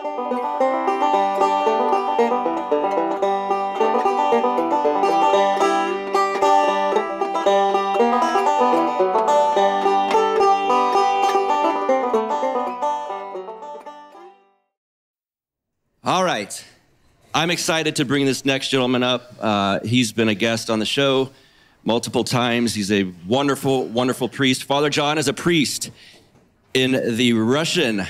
All right. I'm excited to bring this next gentleman up. Uh, he's been a guest on the show multiple times. He's a wonderful, wonderful priest. Father John is a priest in the Russian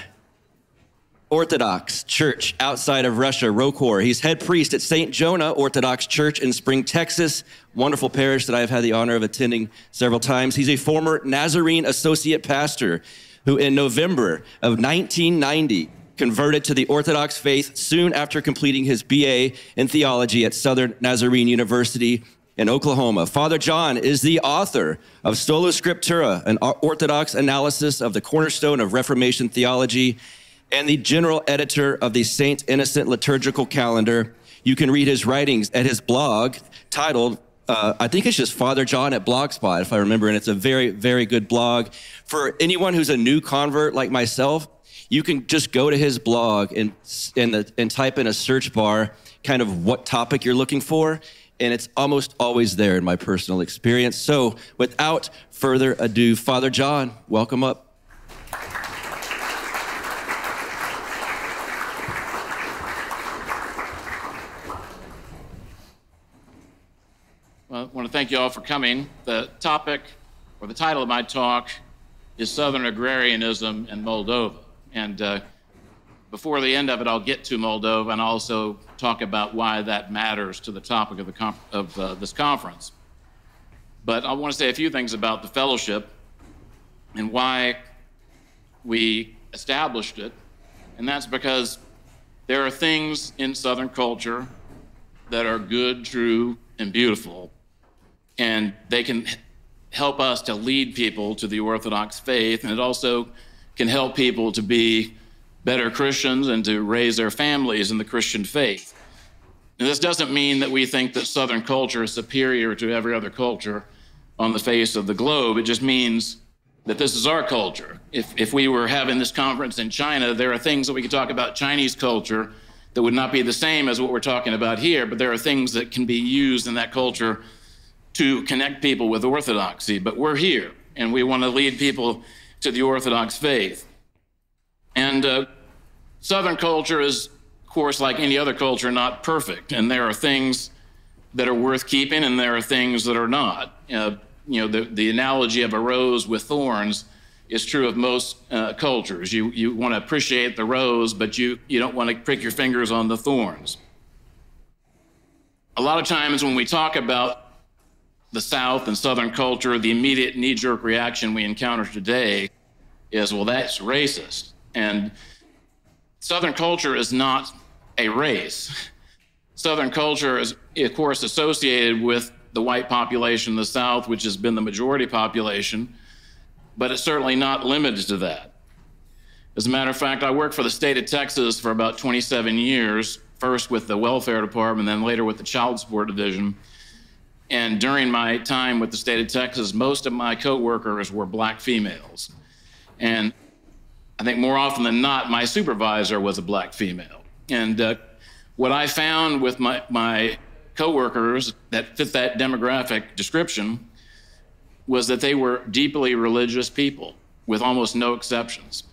Orthodox Church outside of Russia, ROCOR. He's head priest at St. Jonah Orthodox Church in Spring, Texas, wonderful parish that I've had the honor of attending several times. He's a former Nazarene associate pastor who, in November of 1990, converted to the Orthodox faith soon after completing his BA in theology at Southern Nazarene University in Oklahoma. Father John is the author of Sola Scriptura, an Orthodox analysis of the cornerstone of Reformation theology, and the general editor of the Saint Innocent liturgical calendar. You can read his writings at his blog titled uh, I think it's just Father John at Blogspot, if I remember, and it's a very, very good blog. For anyone who's a new convert like myself, you can just go to his blog and, and, the, and type in a search bar kind of what topic you're looking for, and it's almost always there in my personal experience. So, without further ado, Father John, welcome up. Want to thank you all for coming. The topic or the title of my talk is Southern Agrarianism in Moldova. And uh, before the end of it, I'll get to Moldova and also talk about why that matters to the topic of, the of uh, this conference. But I want to say a few things about the fellowship and why we established it. And that's because there are things in Southern culture that are good, true, and beautiful and they can help us to lead people to the Orthodox faith, and it also can help people to be better Christians and to raise their families in the Christian faith. And this doesn't mean that we think that Southern culture is superior to every other culture on the face of the globe. It just means that this is our culture. If, if we were having this conference in China, there are things that we could talk about Chinese culture that would not be the same as what we're talking about here, but there are things that can be used in that culture to connect people with orthodoxy, but we're here and we want to lead people to the Orthodox faith. And uh, Southern culture is, of course, like any other culture, not perfect. And there are things that are worth keeping and there are things that are not. Uh, you know, the, the analogy of a rose with thorns is true of most uh, cultures. You, you want to appreciate the rose, but you, you don't want to prick your fingers on the thorns. A lot of times when we talk about the South and Southern culture, the immediate knee jerk reaction we encounter today is, well, that's racist. And Southern culture is not a race. Southern culture is, of course, associated with the white population in the South, which has been the majority population, but it's certainly not limited to that. As a matter of fact, I worked for the state of Texas for about 27 years, first with the welfare department, then later with the child support division. And during my time with the state of Texas, most of my coworkers were black females. And I think more often than not, my supervisor was a black female. And uh, what I found with my, my coworkers that fit that demographic description was that they were deeply religious people with almost no exceptions.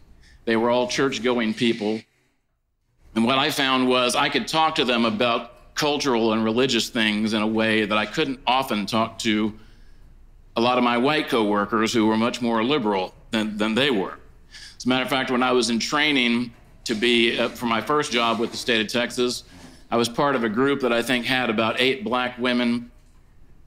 They were all church going people. And what I found was I could talk to them about cultural and religious things in a way that I couldn't often talk to a lot of my white coworkers who were much more liberal than, than they were. As a matter of fact, when I was in training to be uh, for my first job with the state of Texas, I was part of a group that I think had about eight black women,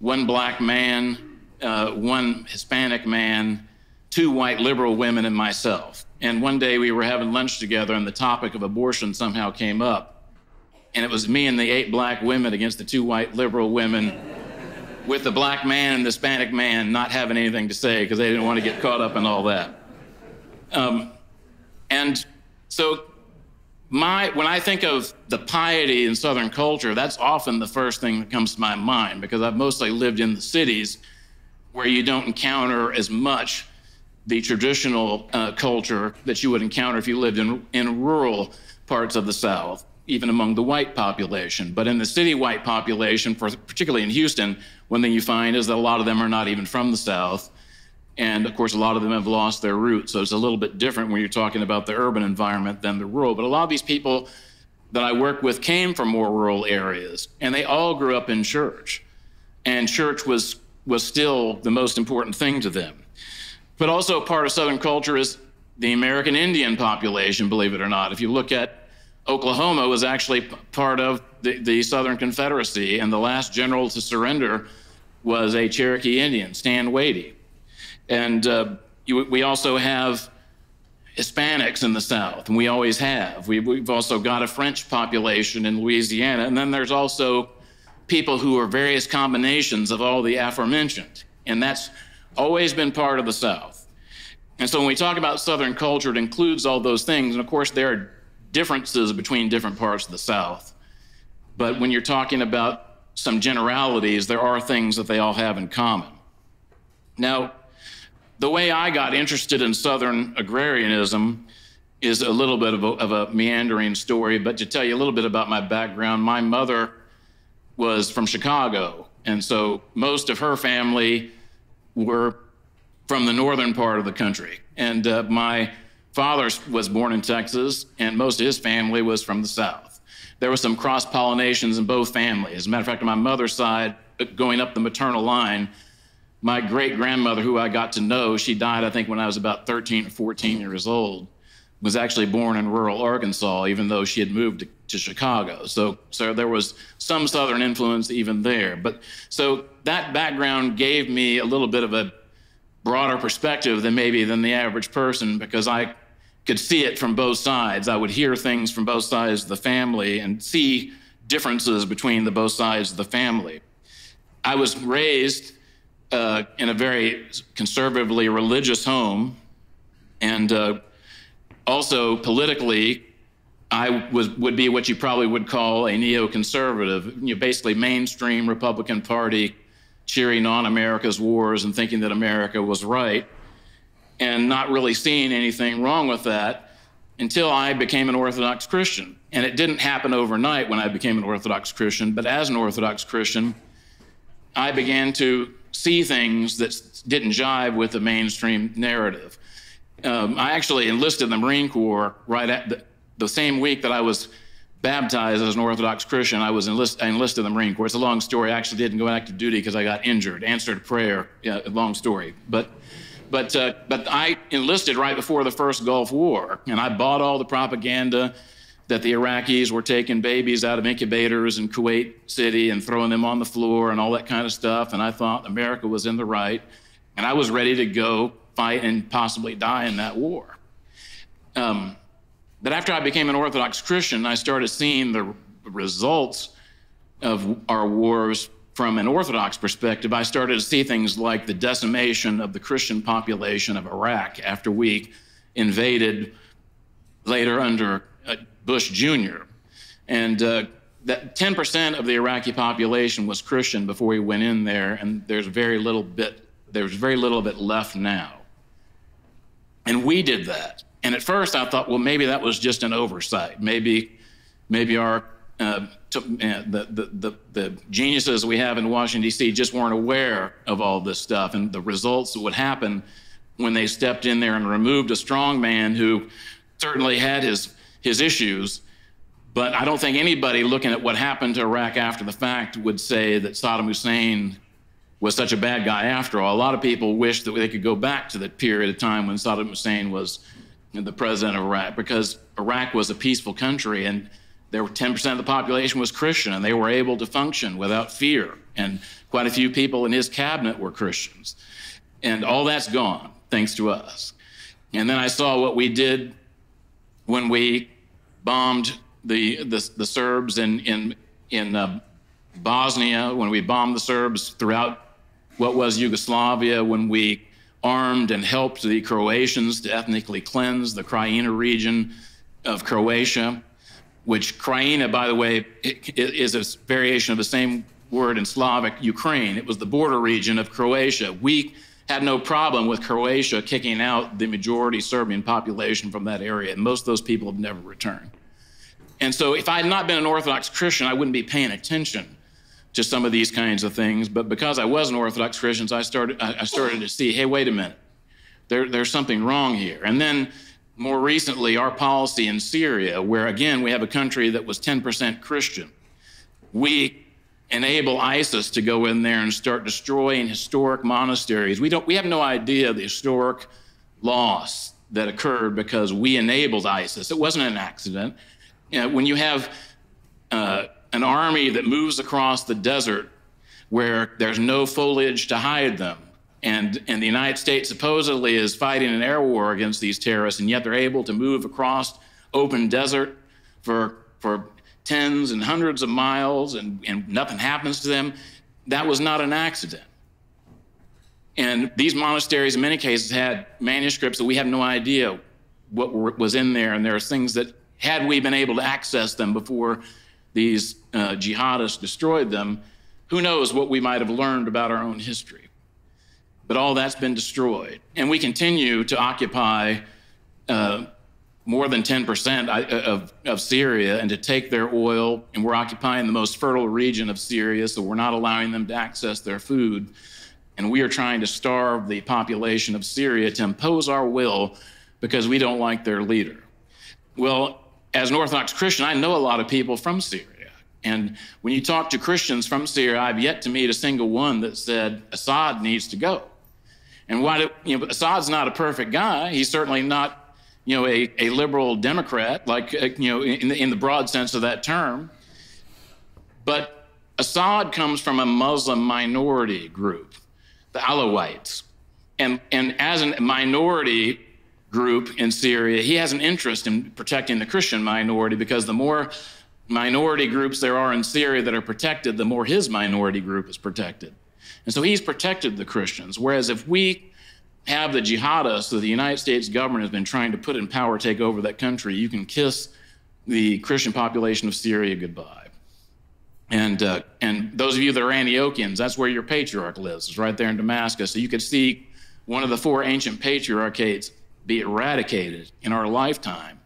one black man, uh, one Hispanic man, two white liberal women, and myself. And one day we were having lunch together, and the topic of abortion somehow came up and it was me and the eight black women against the two white liberal women, with the black man and the Hispanic man not having anything to say because they didn't want to get caught up in all that. Um, and so, my when I think of the piety in Southern culture, that's often the first thing that comes to my mind because I've mostly lived in the cities where you don't encounter as much the traditional uh, culture that you would encounter if you lived in, in rural parts of the South, even among the white population. But in the city white population, for, particularly in Houston, one thing you find is that a lot of them are not even from the South. And of course, a lot of them have lost their roots. So it's a little bit different when you're talking about the urban environment than the rural. But a lot of these people that I work with came from more rural areas, and they all grew up in church. And church was, was still the most important thing to them. But also, part of Southern culture is the American Indian population, believe it or not. If you look at Oklahoma, was actually part of the, the Southern Confederacy, and the last general to surrender was a Cherokee Indian, Stand Watie. And uh, you, we also have Hispanics in the South, and we always have. We, we've also got a French population in Louisiana, and then there's also people who are various combinations of all the aforementioned, and that's always been part of the South. And so when we talk about Southern culture, it includes all those things, and of course there are differences between different parts of the South. But when you're talking about some generalities, there are things that they all have in common. Now, the way I got interested in Southern agrarianism is a little bit of a, of a, meandering story, but to tell you a little bit about my background, my mother was from Chicago, and so most of her family were from the northern part of the country. And uh, my father was born in Texas, and most of his family was from the South. There was some cross pollinations in both families. As a matter of fact, on my mother's side, going up the maternal line, my great grandmother, who I got to know, she died, I think, when I was about 13 or 14 years old, was actually born in rural Arkansas, even though she had moved to, to Chicago. So, so there was some Southern influence even there. But so that background gave me a little bit of a broader perspective than maybe than the average person because I could see it from both sides. I would hear things from both sides of the family and see differences between the both sides of the family. I was raised uh, in a very conservatively religious home, and uh, also politically, I was would be what you probably would call a neoconservative, you know, basically mainstream Republican Party, cheering on America's wars and thinking that America was right, and not really seeing anything wrong with that until I became an Orthodox Christian. And it didn't happen overnight when I became an Orthodox Christian, but as an Orthodox Christian, I began to see things that didn't jive with the mainstream narrative. Um, I actually enlisted in the Marine Corps right at the, the, same week that I was baptized as an Orthodox Christian. I was enlist, I enlisted in the Marine Corps. It's a long story. I actually didn't go to duty because I got injured. Answered prayer. Yeah, long story. But but uh, but I enlisted right before the first Gulf War, and I bought all the propaganda that the Iraqis were taking babies out of incubators in Kuwait City and throwing them on the floor and all that kind of stuff. And I thought America was in the right. And I was ready to go fight and possibly die in that war. Um, but after I became an Orthodox Christian, I started seeing the results of our wars from an Orthodox perspective. I started to see things like the decimation of the Christian population of Iraq after we invaded later under uh, Bush Jr. And uh, that 10% of the Iraqi population was Christian before we went in there, and there's very little bit, there's very little of it left now. And we did that. And at first I thought, well, maybe that was just an oversight. Maybe, maybe our uh, to, uh, the, the, the, the, geniuses we have in Washington, D.C. just weren't aware of all this stuff and the results that would happen when they stepped in there and removed a strong man who certainly had his his issues. But I don't think anybody looking at what happened to Iraq after the fact would say that Saddam Hussein was such a bad guy after all. A lot of people wish that they could go back to that period of time when Saddam Hussein was the president of Iraq because Iraq was a peaceful country and there were 10% of the population was Christian and they were able to function without fear. And quite a few people in his cabinet were Christians. And all that's gone thanks to us. And then I saw what we did when we bombed the, the, the Serbs in, in, in uh, Bosnia, when we bombed the Serbs throughout what was Yugoslavia, when we armed and helped the Croatians to ethnically cleanse the Krajina region of Croatia, which Krajina, by the way, is a variation of the same word in Slavic, Ukraine. It was the border region of Croatia. We had no problem with Croatia kicking out the majority Serbian population from that area, and most of those people have never returned. And so if I had not been an Orthodox Christian, I wouldn't be paying attention to some of these kinds of things. But because I was an Orthodox Christian, I started, I started to see, hey, wait a minute, there, there's something wrong here. And then more recently, our policy in Syria, where again, we have a country that was 10% Christian. We enable ISIS to go in there and start destroying historic monasteries. We, don't, we have no idea the historic loss that occurred because we enabled ISIS. It wasn't an accident. You know, when you have uh, an army that moves across the desert where there's no foliage to hide them, and, and the United States supposedly is fighting an air war against these terrorists, and yet they're able to move across open desert for, for tens and hundreds of miles and, and nothing happens to them. That was not an accident. And these monasteries, in many cases, had manuscripts that we have no idea what were, was in there. And there are things that, had we been able to access them before these uh, jihadists destroyed them, who knows what we might have learned about our own history. But all that's been destroyed. And we continue to occupy uh, more than 10% of, of Syria and to take their oil. And we're occupying the most fertile region of Syria, so we're not allowing them to access their food. And we are trying to starve the population of Syria to impose our will because we don't like their leader. Well, as an Orthodox Christian, I know a lot of people from Syria. And when you talk to Christians from Syria, I've yet to meet a single one that said Assad needs to go. And why do, you know, Assad's not a perfect guy. He's certainly not you know, a, a liberal Democrat, like, uh, you know, in the, in the broad sense of that term. But Assad comes from a Muslim minority group, the Alawites. And, and as a minority group in Syria, he has an interest in protecting the Christian minority because the more minority groups there are in Syria that are protected, the more his minority group is protected. And so he's protected the Christians. Whereas if we have the jihadists that the United States government has been trying to put in power take over that country, you can kiss the Christian population of Syria goodbye. And, uh, and those of you that are Antiochians, that's where your patriarch lives, is right there in Damascus. So you could see one of the four ancient patriarchates be eradicated in our lifetime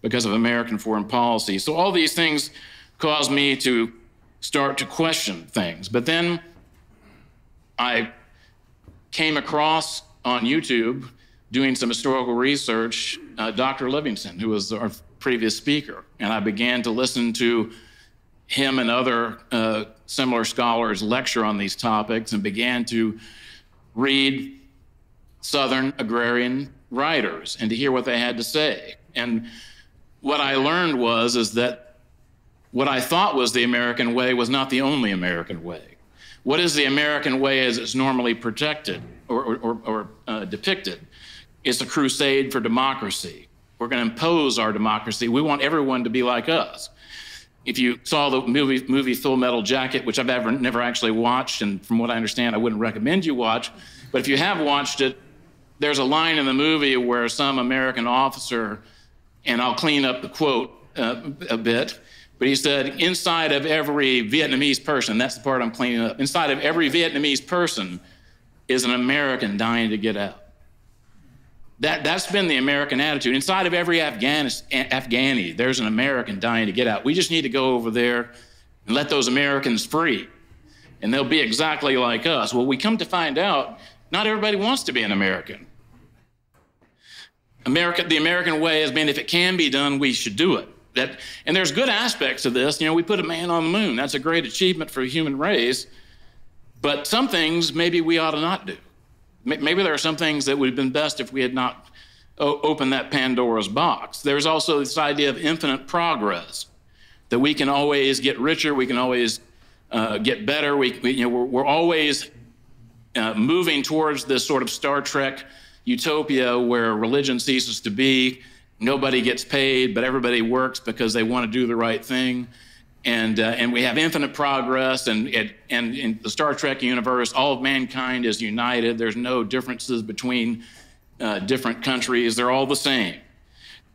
because of American foreign policy. So all these things caused me to start to question things. But then I came across on YouTube doing some historical research, uh, Dr. Livingston, who was our previous speaker, and I began to listen to him and other uh, similar scholars lecture on these topics and began to read Southern agrarian writers and to hear what they had to say. And what I learned was is that what I thought was the American way was not the only American way. What is the American way as it's normally protected or, or, or uh, depicted? It's a crusade for democracy. We're going to impose our democracy. We want everyone to be like us. If you saw the movie, movie Full Metal Jacket, which I've ever, never actually watched, and from what I understand, I wouldn't recommend you watch, but if you have watched it, there's a line in the movie where some American officer, and I'll clean up the quote uh, a bit, but he said, inside of every Vietnamese person, that's the part I'm cleaning up, inside of every Vietnamese person is an American dying to get out. That, that's been the American attitude. Inside of every Afghanis, Afghani, there's an American dying to get out. We just need to go over there and let those Americans free, and they'll be exactly like us. Well, we come to find out not everybody wants to be an American. America, the American way has been if it can be done, we should do it. That, and there's good aspects of this. You know, we put a man on the moon. That's a great achievement for the human race. But some things maybe we ought to not do. Maybe there are some things that would have been best if we had not opened that Pandora's box. There's also this idea of infinite progress, that we can always get richer, we can always uh, get better. We, we, you know, we're, we're always uh, moving towards this sort of Star Trek utopia where religion ceases to be nobody gets paid, but everybody works because they want to do the right thing. And, uh, and we have infinite progress, and, it, and in the Star Trek universe, all of mankind is united. There's no differences between uh, different countries, they're all the same.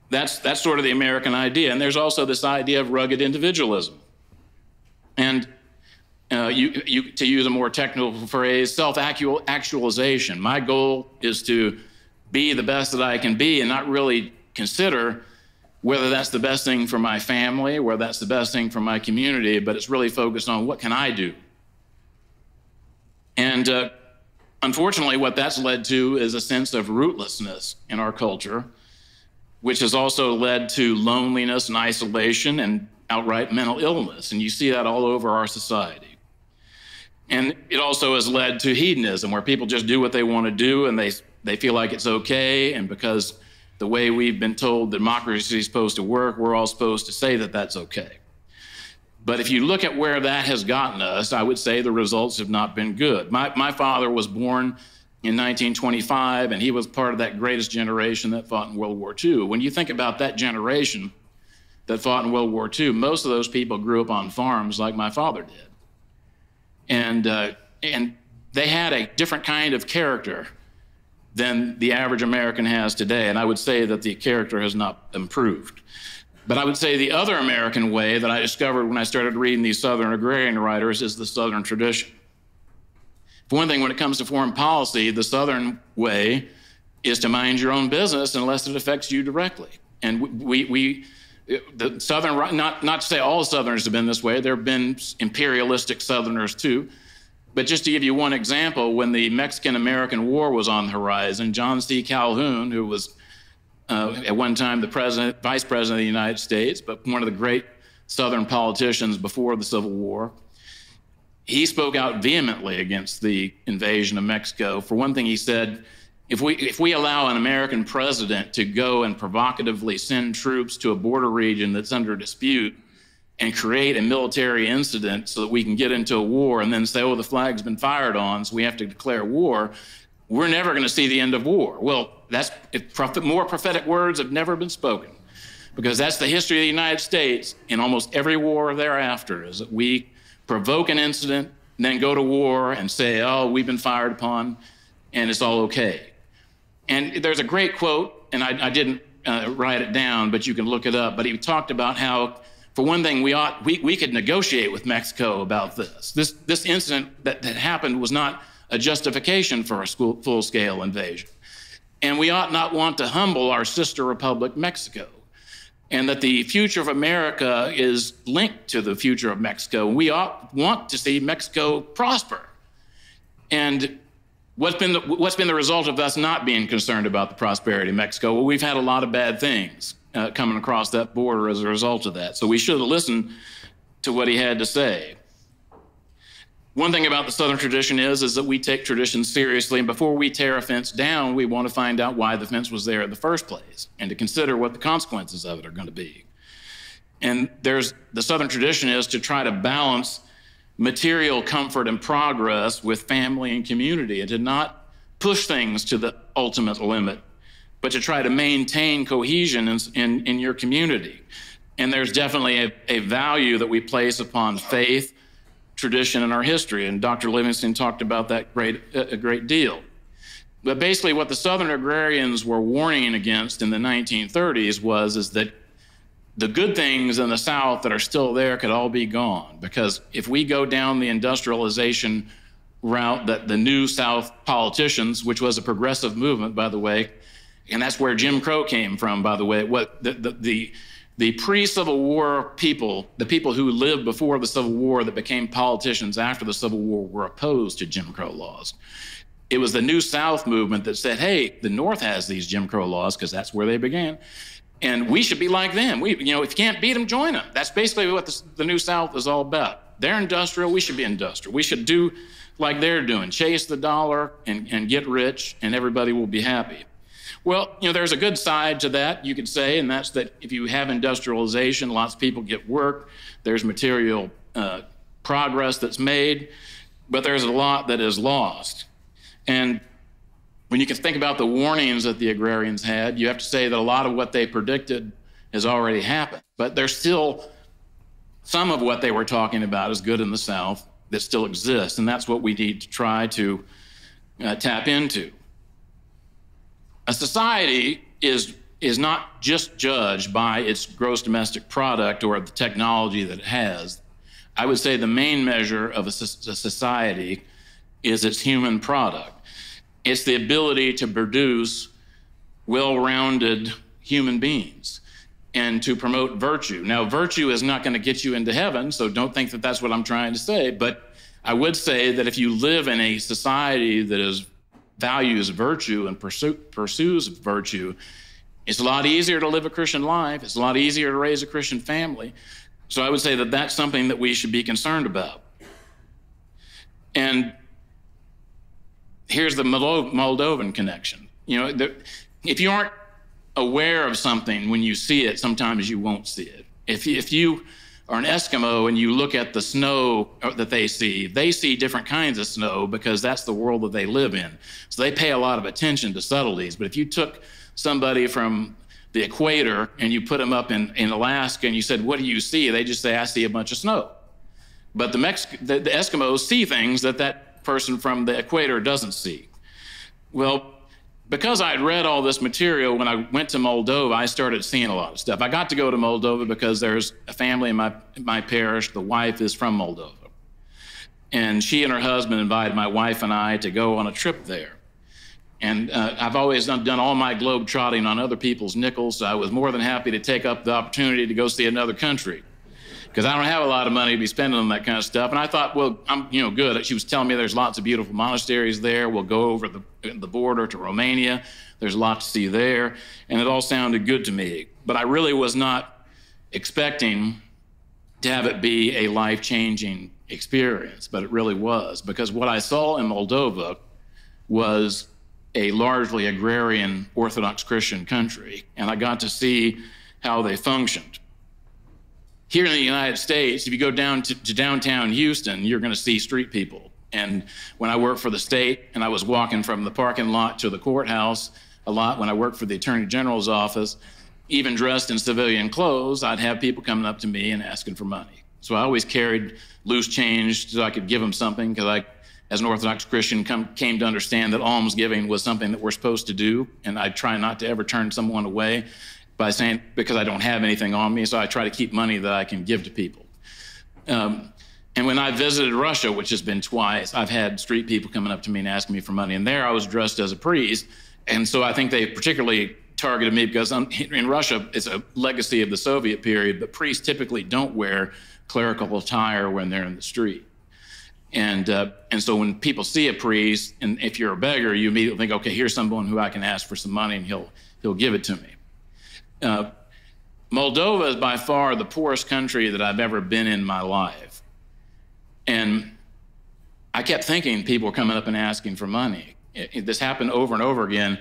That's, that's sort of the American idea. And there's also this idea of rugged individualism. And uh, you, you, to use a more technical phrase, self actual actualization. My goal is to be the best that I can be and not really consider whether that's the best thing for my family, whether that's the best thing for my community, but it's really focused on what can I do? And uh, unfortunately, what that's led to is a sense of rootlessness in our culture, which has also led to loneliness and isolation and outright mental illness. And you see that all over our society. And it also has led to hedonism, where people just do what they want to do and they, they feel like it's okay. And because the way we've been told democracy is supposed to work, we're all supposed to say that that's okay. But if you look at where that has gotten us, I would say the results have not been good. My, my father was born in 1925, and he was part of that greatest generation that fought in World War II. When you think about that generation that fought in World War II, most of those people grew up on farms like my father did. And, uh, and they had a different kind of character than the average American has today. And I would say that the character has not improved. But I would say the other American way that I discovered when I started reading these Southern agrarian writers is the Southern tradition. For one thing, when it comes to foreign policy, the Southern way is to mind your own business unless it affects you directly. And we, we the Southern, not, not to say all Southerners have been this way, there have been imperialistic Southerners too. But just to give you one example, when the Mexican American War was on the horizon, John C. Calhoun, who was uh, at one time the president, vice president of the United States, but one of the great Southern politicians before the Civil War. He spoke out vehemently against the invasion of Mexico. For one thing, he said, if we, if we allow an American president to go and provocatively send troops to a border region that's under dispute and create a military incident so that we can get into a war and then say, oh, the flag's been fired on, so we have to declare war, we're never going to see the end of war. Well, that's it, more prophetic words have never been spoken because that's the history of the United States in almost every war thereafter is that we provoke an incident and then go to war and say, oh, we've been fired upon and it's all okay. And there's a great quote, and I, I didn't uh, write it down, but you can look it up. But he talked about how, for one thing, we ought we, we could negotiate with Mexico about this. This this incident that, that happened was not a justification for a full scale invasion. And we ought not want to humble our sister republic, Mexico. And that the future of America is linked to the future of Mexico. We ought want to see Mexico prosper. And what's been the, what's been the result of us not being concerned about the prosperity of Mexico? Well, we've had a lot of bad things uh, coming across that border as a result of that. So we should have listened to what he had to say. One thing about the Southern tradition is, is that we take tradition seriously, and before we tear a fence down, we want to find out why the fence was there in the first place, and to consider what the consequences of it are going to be. And there's the Southern tradition is to try to balance material comfort and progress with family and community, and to not push things to the ultimate limit, but to try to maintain cohesion in, in, in your community. And there's definitely a, a value that we place upon faith tradition and our history, and Dr. Livingston talked about that great, a great deal. But basically, what the Southern agrarians were warning against in the 1930s was is that the good things in the South that are still there could all be gone because if we go down the industrialization route that the new South politicians, which was a progressive movement, by the way, and that's where Jim Crow came from, by the way, what the, the, the the pre Civil War people, the people who lived before the Civil War that became politicians after the Civil War, were opposed to Jim Crow laws. It was the New South movement that said, hey, the North has these Jim Crow laws because that's where they began. And we should be like them. We, you know, if you can't beat them, join them. That's basically what the, the New South is all about. They're industrial, we should be industrial. We should do like they're doing chase the dollar and, and get rich, and everybody will be happy. Well, you know, there's a good side to that, you could say, and that's that if you have industrialization, lots of people get work, there's material uh, progress that's made, but there's a lot that is lost. And when you can think about the warnings that the agrarians had, you have to say that a lot of what they predicted has already happened. But there's still some of what they were talking about is good in the South that still exists, and that's what we need to try to uh, tap into. A society is, is not just judged by its gross domestic product or the technology that it has. I would say the main measure of a, society is its human product. It's the ability to produce well rounded human beings. and to promote virtue. Now, virtue is not going to get you into heaven, so don't think that that's what I'm trying to say. But I would say that if you live in a society that is values virtue and pursue, pursues virtue, it's a lot easier to live a Christian life. It's a lot easier to raise a Christian family. So I would say that that's something that we should be concerned about. And here's the Moldovan connection. You know, the, if you aren't aware of something when you see it, sometimes you won't see it. If, if you are an Eskimo and you look at the snow uh, that they see, they see different kinds of snow because that's the world that they live in. So they pay a lot of attention to subtleties. But if you took somebody from the equator and you put them up in, in Alaska and you said, What do you see? They just say, I see a bunch of snow. But the, Mex- the, the Eskimos see things that that person from the equator doesn't see. Well, because I had read all this material when I went to Moldova, I started seeing a lot of stuff. I got to go to Moldova because there's a family in my, my parish. The wife is from Moldova. And she and her husband invited my wife and I to go on a trip there. And uh, I've always done, done all my globe trotting on other people's nickels. So I was more than happy to take up the opportunity to go see another country because I don't have a lot of money to be spending on that kind of stuff. And I thought, well, I'm you know good. She was telling me there's lots of beautiful monasteries there. We'll go over the the border to Romania. There's a lot to see there, and it all sounded good to me. But I really was not expecting to have it be a life changing experience, but it really was because what I saw in Moldova was a largely agrarian Orthodox Christian country, and I got to see how they functioned. Here in the United States, if you go down to, to downtown Houston, you're going to see street people. And when I worked for the state and I was walking from the parking lot to the courthouse a lot, when I worked for the Attorney General's office, even dressed in civilian clothes, I'd have people coming up to me and asking for money. So I always carried loose change so I could give them something because I, as an Orthodox Christian, come, came to understand that almsgiving was something that we're supposed to do. And I try not to ever turn someone away by saying, because I don't have anything on me, so I try to keep money that I can give to people. Um, and when I visited Russia, which has been twice, I've had street people coming up to me and asking me for money. And there I was dressed as a priest. And so I think they particularly targeted me because I'm, in Russia, it's a legacy of the Soviet period, but priests typically don't wear clerical attire when they're in the street. And, uh, and so when people see a priest, and if you're a beggar, you immediately think, okay, here's someone who I can ask for some money and he'll, he'll give it to me. Uh, Moldova is by far the poorest country that I've ever been in my life. And I kept thinking people were coming up and asking for money. It, it, this happened over and over again.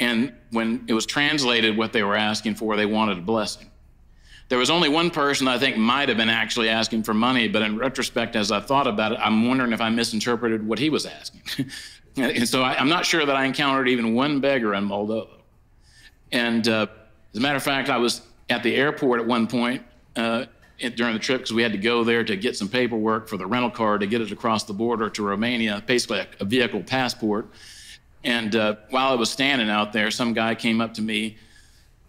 And when it was translated what they were asking for, they wanted a blessing. There was only one person I think might have been actually asking for money, but in retrospect, as I've thought about it, I'm wondering if I misinterpreted what he was asking. and so I, am not sure that I encountered even one beggar in Moldova. And uh, as a matter of fact, I was at the airport at one point uh, during the trip because we had to go there to get some paperwork for the rental car to get it across the border to Romania, basically a, a vehicle passport. And uh, while I was standing out there, some guy came up to me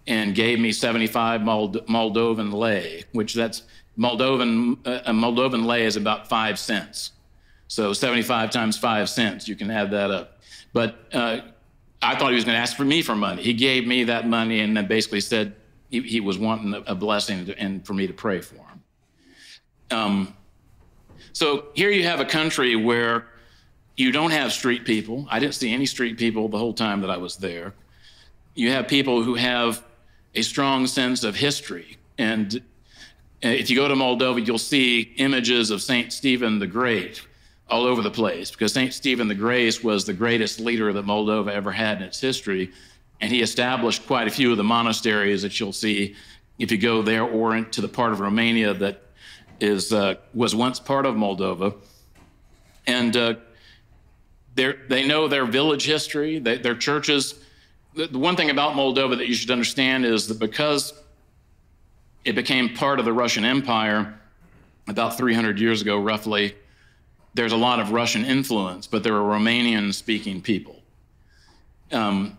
and gave me 75 Mold- Moldovan lei, which that's Moldovan, uh, a Moldovan lei is about five cents. So 75 times five cents, you can add that up. But uh, I thought he was going to ask for me for money. He gave me that money and then basically said he, he was wanting a, blessing to, and for me to pray for him. Um, so here you have a country where you don't have street people. I didn't see any street people the whole time that I was there. You have people who have a strong sense of history. And if you go to Moldova, you'll see images of St. Stephen the Great all over the place because St. Stephen the Great was the greatest leader that Moldova ever had in its history. And he established quite a few of the monasteries that you'll see if you go there or into the part of Romania that is, uh, was once part of Moldova. And uh, they know their village history, they, their churches. The, the one thing about Moldova that you should understand is that because it became part of the Russian Empire about 300 years ago, roughly, there's a lot of Russian influence, but there are Romanian speaking people. Um,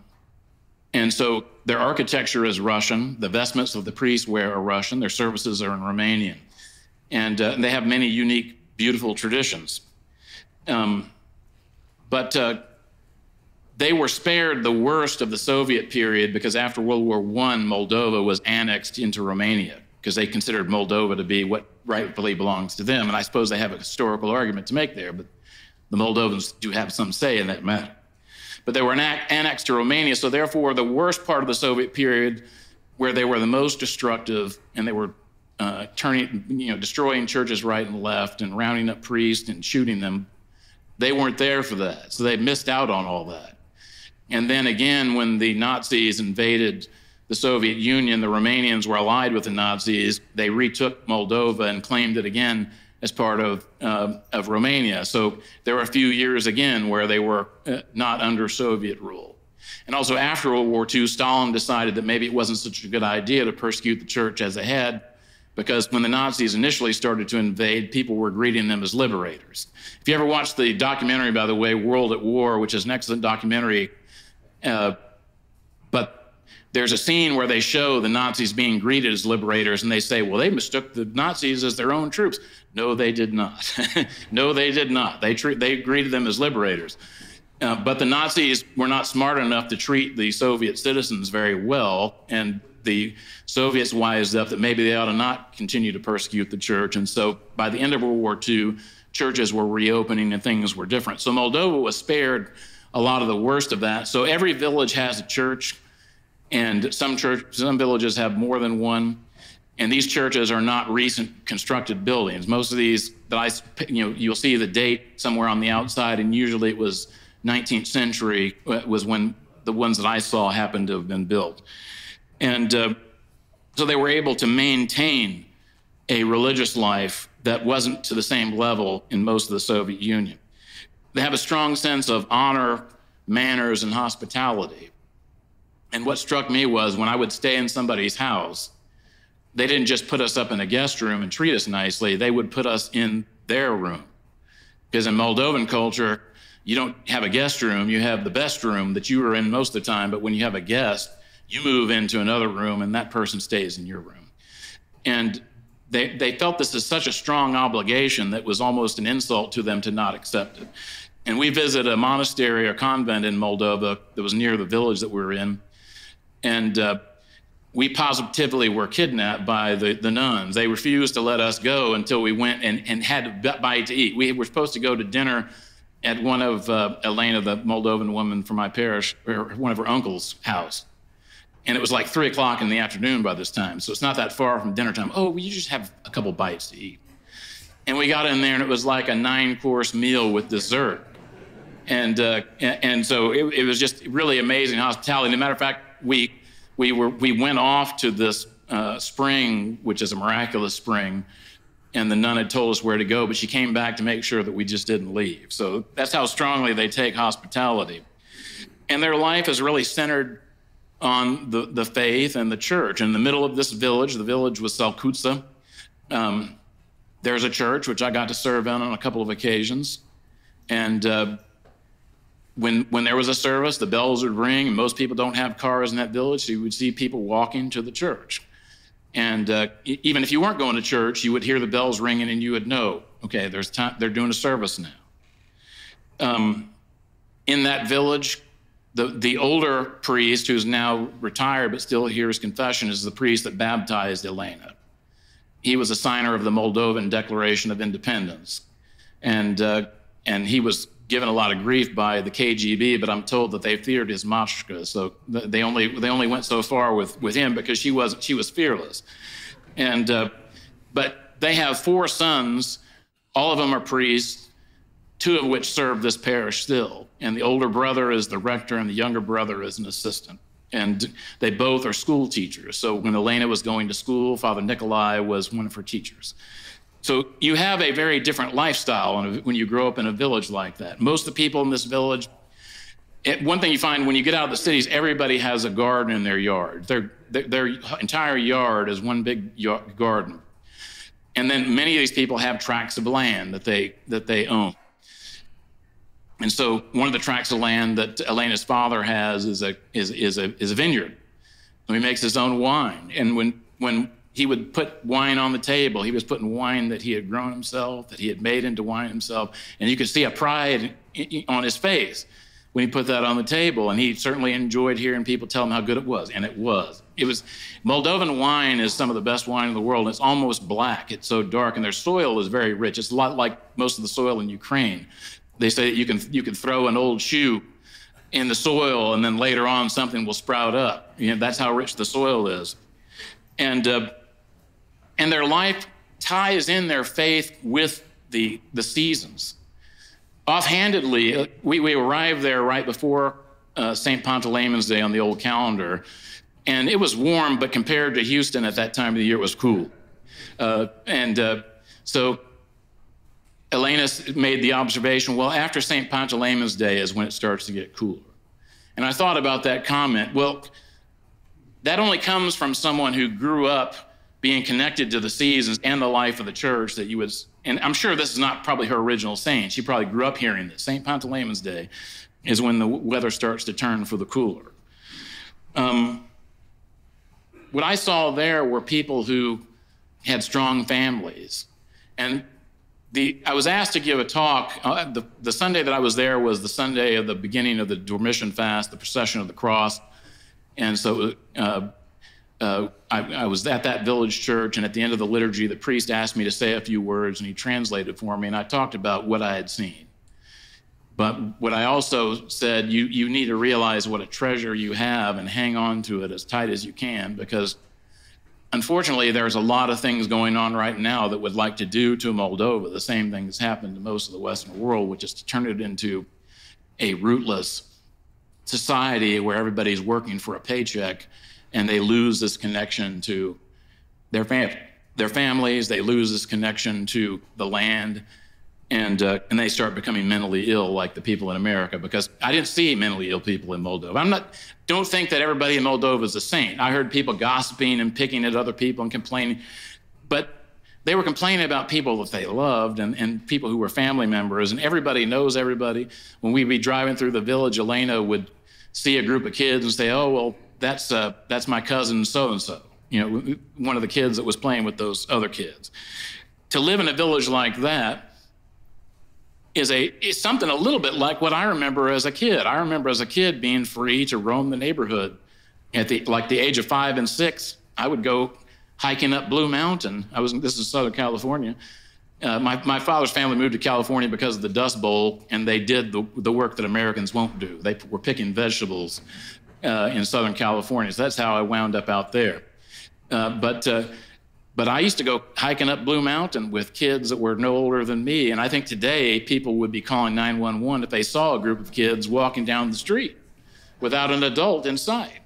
and so their architecture is Russian. The vestments of the priests wear are Russian. Their services are in Romanian. And uh, they have many unique, beautiful traditions. Um, but uh, they were spared the worst of the Soviet period because after World War I, Moldova was annexed into Romania because they considered Moldova to be what rightfully belongs to them. And I suppose they have a historical argument to make there, but the Moldovans do have some say in that matter. But they were annexed to Romania, so therefore, the worst part of the Soviet period, where they were the most destructive and they were uh, turning, you know, destroying churches right and left and rounding up priests and shooting them, they weren't there for that. So they missed out on all that. And then again, when the Nazis invaded the Soviet Union, the Romanians were allied with the Nazis. They retook Moldova and claimed it again as part of, uh, of Romania. So there were a few years again where they were uh, not under Soviet rule. And also after World War II, Stalin decided that maybe it wasn't such a good idea to persecute the church as a head because when the Nazis initially started to invade, people were greeting them as liberators. If you ever watched the documentary, by the way, World at War, which is an excellent documentary uh, there's a scene where they show the Nazis being greeted as liberators, and they say, well, they mistook the Nazis as their own troops. No, they did not. no, they did not. They, they greeted them as liberators. Uh, but the Nazis were not smart enough to treat the Soviet citizens very well, and the Soviets wised up that maybe they ought to not continue to persecute the church. And so by the end of World War II, churches were reopening and things were different. So Moldova was spared a lot of the worst of that. So every village has a church, and some church, some villages have more than one. And these churches are not recent constructed buildings. Most of these that I, you know, you'll see the date somewhere on the outside, and usually it was 19th century uh, was when the ones that I saw happened to have been built. And uh, so they were able to maintain a religious life that wasn't to the same level in most of the Soviet Union. They have a strong sense of honor, manners, and hospitality. And what struck me was when I would stay in somebody's house, they didn't just put us up in a guest room and treat us nicely, they would put us in their room. Because in Moldovan culture, you don't have a guest room, you have the best room that you are in most of the time, but when you have a guest, you move into another room and that person stays in your room. And they, they felt this as such a strong obligation that was almost an insult to them to not accept it. And we visited a monastery or convent in Moldova that was near the village that we were in. And uh, we positively were kidnapped by the, the nuns. They refused to let us go until we went and, and had to buy to eat. We were supposed to go to dinner at one of uh, Elena, the Moldovan woman from my parish, or one of her uncle's house. And it was like three o'clock in the afternoon by this time. So it's not that far from dinner time. Oh, you just have a couple bites to eat. And we got in there and it was like a nine course meal with dessert and uh, and so it, it, was just really amazing hospitality. As a matter of fact, we we were we went off to this uh, spring, which is a miraculous spring, and the nun had told us where to go, but she came back to make sure that we just didn't leave. So that's how strongly they take hospitality, and their life is really centered on the the faith and the church. In the middle of this village, the village was Salkutsa. Um, there's a church which I got to serve in on a couple of occasions, and uh, when when there was a service, the bells would ring, and most people don't have cars in that village, so you would see people walking to the church. And uh, even if you weren't going to church, you would hear the bells ringing, and you would know, okay, there's time. They're doing a service now. Um, in that village, the the older priest, who's now retired but still hears confession, is the priest that baptized Elena. He was a signer of the Moldovan Declaration of Independence, and uh, and he was given a lot of grief by the KGB, but I'm told that they feared his matushka, so they only they only went so far with with him because she was she was fearless, and uh, but they have four sons, all of them are priests, two of which serve this parish still, and the older brother is the rector and the younger brother is an assistant. And they both are school teachers. So when Elena was going to school, Father Nikolai was one of her teachers. So you have a very different lifestyle when you grow up in a village like that. Most of the people in this village, it, one thing you find when you get out of the cities, everybody has a garden in their yard. Their, their, their entire yard is one big yard, garden. And then many of these people have tracts of land that they, that they own. And so one of the tracts of land that Elena's father has is a, is, is a, is a vineyard. And he makes his own wine. And when, when he would put wine on the table. He was putting wine that he had grown himself, that he had made into wine himself. And you could see a pride on his face when he put that on the table. And he certainly enjoyed hearing people tell him how good it was. And it was. It was Moldovan wine is some of the best wine in the world. It's almost black. It's so dark. And their soil is very rich. It's a lot like most of the soil in Ukraine. They say that you can you can throw an old shoe in the soil and then later on something will sprout up. You know, that's how rich the soil is. And uh, and their life ties in their faith with the the seasons offhandedly, we, we arrived there right before uh, St. Panteleimon's Day on the old calendar, and it was warm, but compared to Houston at that time of the year, it was cool. Uh, and uh, so Elena made the observation well, after St. Panteleimon's Day is when it starts to get cooler. And I thought about that comment. Well, that only comes from someone who grew up being connected to the seasons and the life of the church that you would and I'm sure this is not probably her original saying. She probably grew up hearing this. St. Pantaleon's Day is when the weather starts to turn for the cooler. Um, what I saw there were people who had strong families. And the, I was asked to give a talk. Uh, the, the Sunday that I was there was the Sunday of the beginning of the Dormition fast, the procession of the cross. And so uh, uh, I, I, was at that village church, and at the end of the liturgy, the priest asked me to say a few words, and he translated for me, and I talked about what I had seen. But what I also said, you, you need to realize what a treasure you have and hang on to it as tight as you can, because unfortunately, there's a lot of things going on right now that would like to do to Moldova the same thing that's happened to most of the Western world, which is to turn it into a rootless society where everybody's working for a paycheck and they lose this connection to their, fam- their families, they lose this connection to the land, and, uh, and they start becoming mentally ill like the people in America because I didn't see mentally ill people in Moldova. I'm not, don't think that everybody in Moldova is a saint. I heard people gossiping and picking at other people and complaining, but they were complaining about people that they loved and, and people who were family members, and everybody knows everybody. When we'd be driving through the village, Elena would see a group of kids and say, Oh, well, that's uh, that's my cousin so and so. You know, one of the kids that was playing with those other kids. To live in a village like that is a is something a little bit like what I remember as a kid. I remember as a kid being free to roam the neighborhood. At the like the age of five and six, I would go hiking up Blue Mountain. I was this is Southern California. Uh, my, my father's family moved to California because of the Dust Bowl, and they did the, the work that Americans won't do. They were picking vegetables uh, in Southern California. So that's how I wound up out there. Uh, but uh, but I used to go hiking up Blue Mountain with kids that were no older than me, and I think today people would be calling 911 if they saw a group of kids walking down the street without an adult in sight.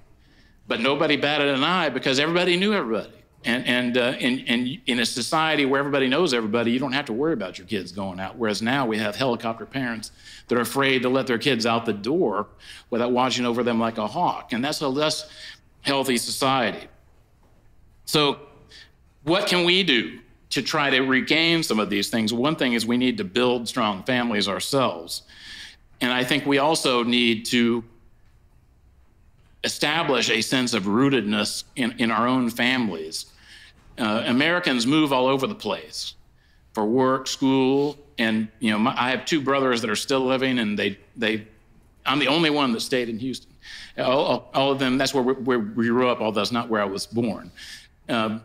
But nobody batted an eye because everybody knew everybody. And, and, uh, in, in, in a society where everybody knows everybody, you don't have to worry about your kids going out. Whereas now we have helicopter parents that are afraid to let their kids out the door without watching over them like a hawk. And that's a less healthy society. So, what can we do to try to regain some of these things? One thing is we need to build strong families ourselves. And I think we also need to establish a sense of rootedness in, in our own families uh, Americans move all over the place for work, school, and you know my, I have two brothers that are still living, and they they I'm the only one that stayed in Houston. All, all of them. That's where we, where we grew up. Although that's not where I was born. Um,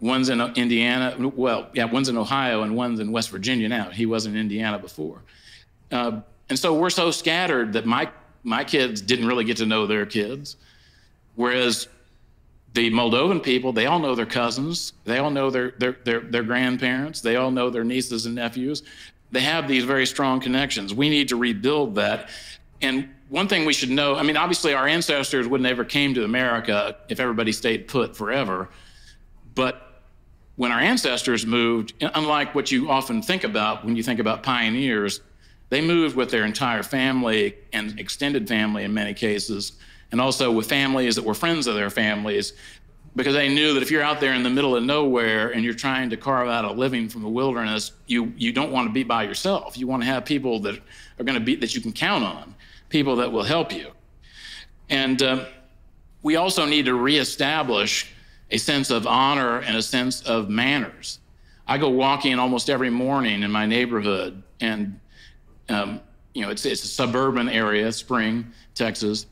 one's in Indiana. Well, yeah, one's in Ohio, and one's in West Virginia now. He was in Indiana before. Uh, and so we're so scattered that my my kids didn't really get to know their kids, whereas the Moldovan people, they all know their cousins, they all know their, their, their, their, grandparents, they all know their nieces and nephews. They have these very strong connections. We need to rebuild that. And one thing we should know I mean, obviously, our ancestors would never came to America if everybody stayed put forever. But when our ancestors moved, unlike what you often think about when you think about pioneers, they moved with their entire family and extended family in many cases and also with families that were friends of their families because they knew that if you're out there in the middle of nowhere and you're trying to carve out a living from the wilderness, you, you don't want to be by yourself. You want to have people that are going to be that you can count on, people that will help you. And uh, we also need to reestablish a sense of honor and a sense of manners. I go walking almost every morning in my neighborhood, and um, you know, it's, it's a suburban area, Spring, Texas.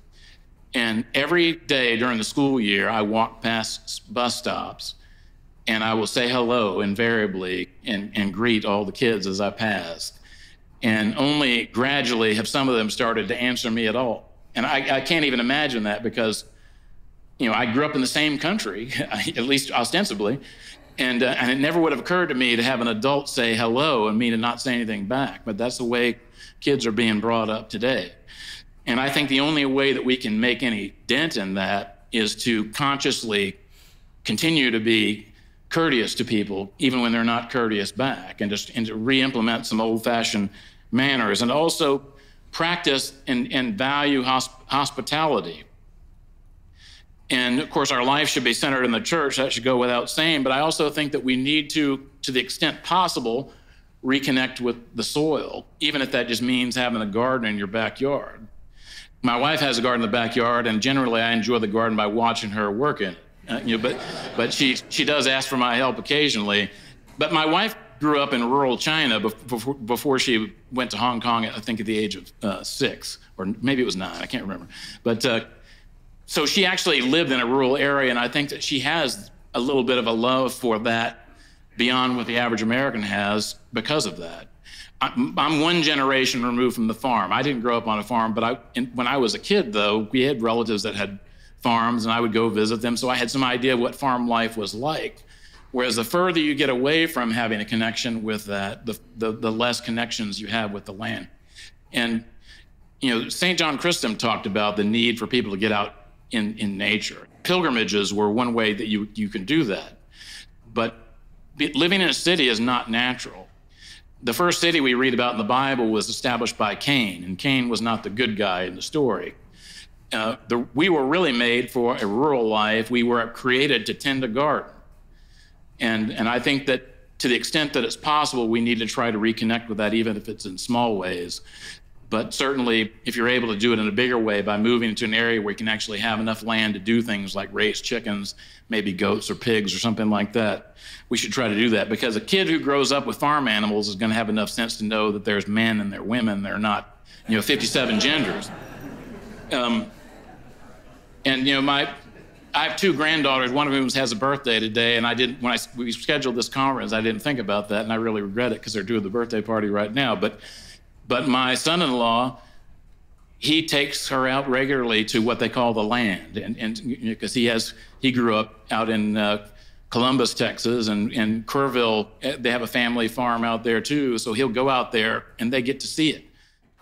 And every day during the school year, I walk past bus stops and I will say hello invariably and, and greet all the kids as I pass. And only gradually have some of them started to answer me at all. And I, I can't even imagine that because, you know, I grew up in the same country, at least ostensibly, and, uh, and it never would have occurred to me to have an adult say hello and me to not say anything back. But that's the way kids are being brought up today. And I think the only way that we can make any dent in that is to consciously continue to be courteous to people, even when they're not courteous back, and just and to re-implement some old-fashioned manners, and also practice and, and value hosp- hospitality. And of course, our life should be centered in the church. That should go without saying. But I also think that we need to, to the extent possible, reconnect with the soil, even if that just means having a garden in your backyard. My wife has a garden in the backyard, and generally I enjoy the garden by watching her work in it. Uh, you know, but but she she does ask for my help occasionally. But my wife grew up in rural China before, before she went to Hong Kong. I think at the age of uh, six, or maybe it was nine. I can't remember. But uh, so she actually lived in a rural area, and I think that she has a little bit of a love for that beyond what the average American has because of that. I'm one generation removed from the farm. I didn't grow up on a farm, but I, when I was a kid, though, we had relatives that had farms, and I would go visit them, so I had some idea of what farm life was like. Whereas the further you get away from having a connection with that, the, the, the less connections you have with the land. And, you know, St. John Chrysostom talked about the need for people to get out in, in nature. Pilgrimages were one way that you, you can do that. But living in a city is not natural. The first city we read about in the Bible was established by Cain, and Cain was not the good guy in the story. Uh, the, we were really made for a rural life. We were created to tend a garden. And, and I think that to the extent that it's possible, we need to try to reconnect with that, even if it's in small ways. But certainly, if you're able to do it in a bigger way by moving to an area where you can actually have enough land to do things like raise chickens, maybe goats or pigs or something like that, we should try to do that. Because a kid who grows up with farm animals is going to have enough sense to know that there's men and there are women. They're not, you know, 57 genders. Um, and you know, my I have two granddaughters. One of whom has a birthday today, and I didn't when I we scheduled this conference. I didn't think about that, and I really regret it because they're doing the birthday party right now. But but my son-in-law, he takes her out regularly to what they call the land, and and because he has he grew up out in. Uh, Columbus, Texas, and, and Kerrville, eh, they have a family farm out there too. So he'll go out there and they get to see it.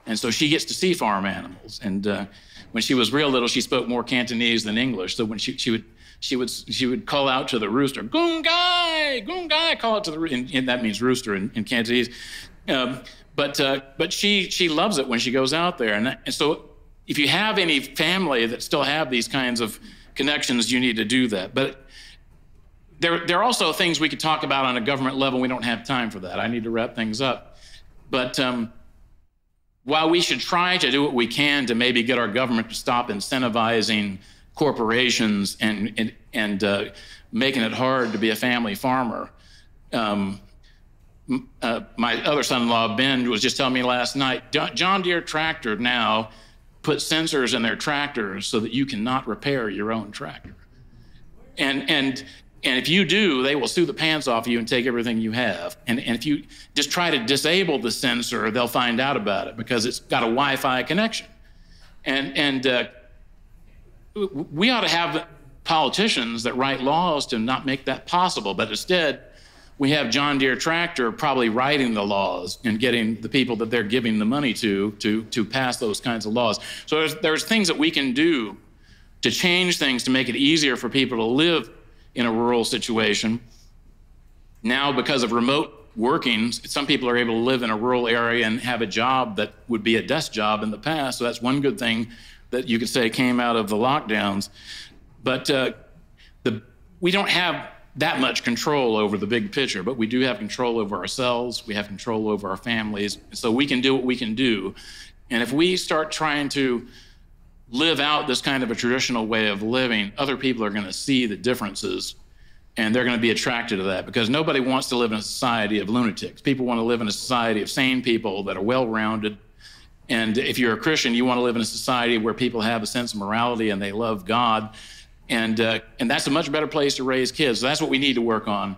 And so she gets to see farm animals. And uh, when she was real little, she spoke more Cantonese than English. So when she, she would she would she would call out to the rooster, "Gungai, Gungai," call it to the and, and that means rooster in, in Cantonese. Um, but uh, but she she loves it when she goes out there, and, and so if you have any family that still have these kinds of connections, you need to do that. But there there are also things we could talk about on a government level. We don't have time for that. I need to wrap things up. But um, while we should try to do what we can to maybe get our government to stop incentivizing corporations and and, and uh, making it hard to be a family farmer. Um, uh, my other son-in-law Ben was just telling me last night. John Deere tractor now put sensors in their tractors so that you cannot repair your own tractor. And and and if you do, they will sue the pants off you and take everything you have. And, and if you just try to disable the sensor, they'll find out about it because it's got a Wi Fi connection. And, and uh, we ought to have politicians that write laws to not make that possible. But instead, we have John Deere Tractor probably writing the laws and getting the people that they're giving the money to to, to pass those kinds of laws. So there's, there's things that we can do to change things to make it easier for people to live in a rural situation. Now, because of remote working, some people are able to live in a rural area and have a job that would be a desk job in the past. So that's one good thing that you could say came out of the lockdowns. But uh, the, we don't have that much control over the big picture, but we do have control over ourselves. We have control over our families. So we can do what we can do. And if we start trying to live out this kind of a traditional way of living, other people are going to see the differences and they're going to be attracted to that because nobody wants to live in a society of lunatics. People want to live in a society of sane people that are well rounded And if you're a Christian, you want to live in a society where people have a sense of morality and they love God. And, uh, and that's a much better place to raise kids. So that's what we need to work on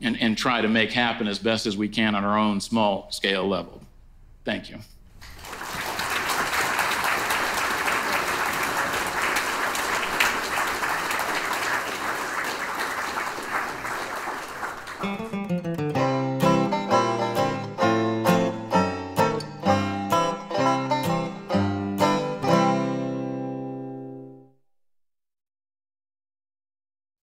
and, and try to make happen as best as we can on our own small scale level. Thank you. Thank you.